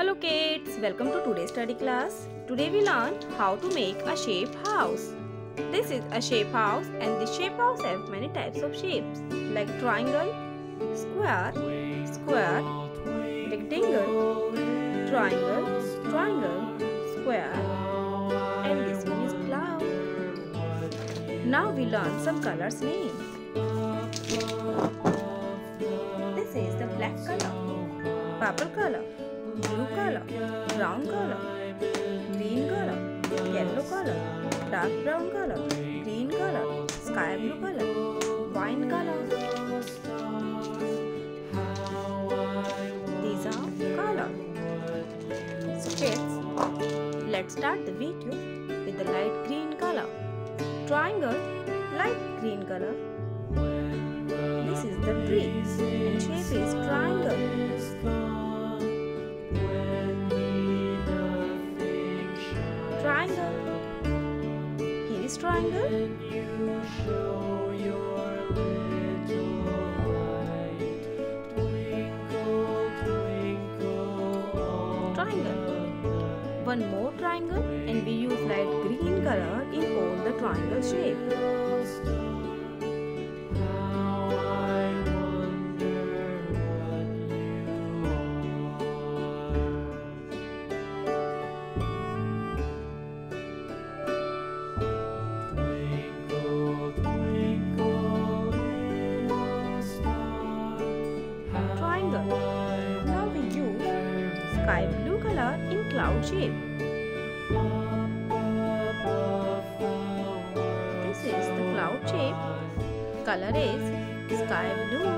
Hello kids, welcome to today's study class. Today we learn how to make a shape house. This is a shape house and the shape house have many types of shapes like triangle, square, square, rectangle, triangle, triangle, square and this one is cloud. Now we learn some colors name. This is the black color, purple color, blue color, brown color, green color, yellow color, dark brown color, green color, sky blue color, wine color. These are color. So kids, let's start the video with the light green color. Triangle, light green color. This is the tree and shape is triangle. Triangle. Here is triangle. Triangle. One more triangle and we use light green color in all the triangle shape. Shape. This is the cloud shape. Color is sky blue.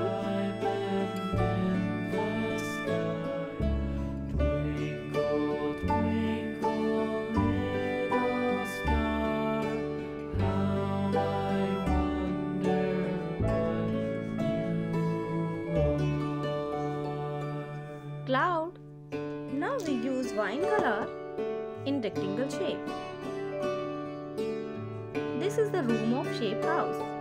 Cloud. Now we use wine color in rectangle shape. This is the room of shape house.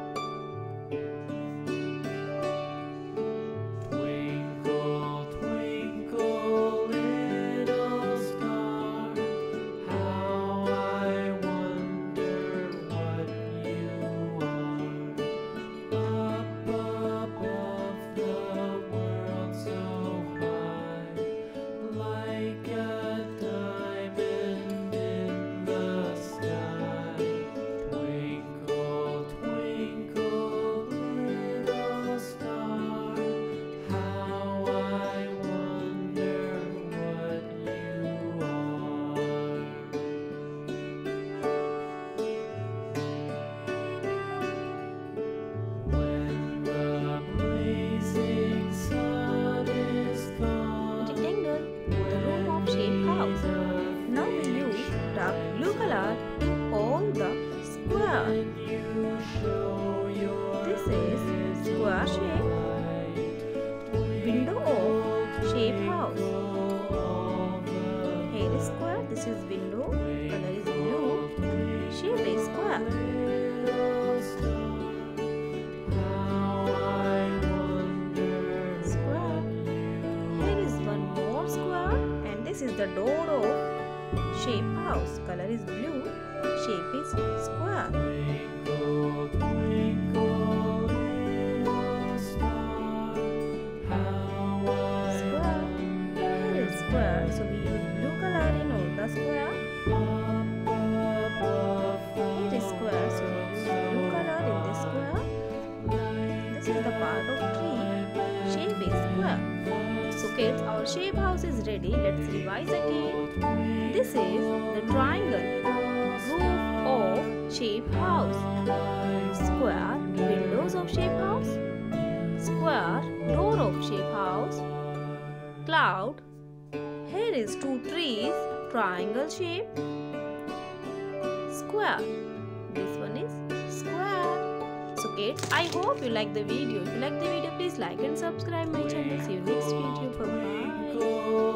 This is the door of shape house. Color is blue. Shape is square. Square. Here is square. So we use blue color in all the square. Here is square. So blue color in this square. This is the part of tree. Shape is square. So kids, our shape house is ready. Let's revise again. This is the triangle roof of shape house. Square windows of shape house. Square door of shape house. Cloud. Here is two trees. Triangle shape. Square. This one is. Kids, I hope you like the video. If you like the video, please like and subscribe my channel. See you next video. Bye.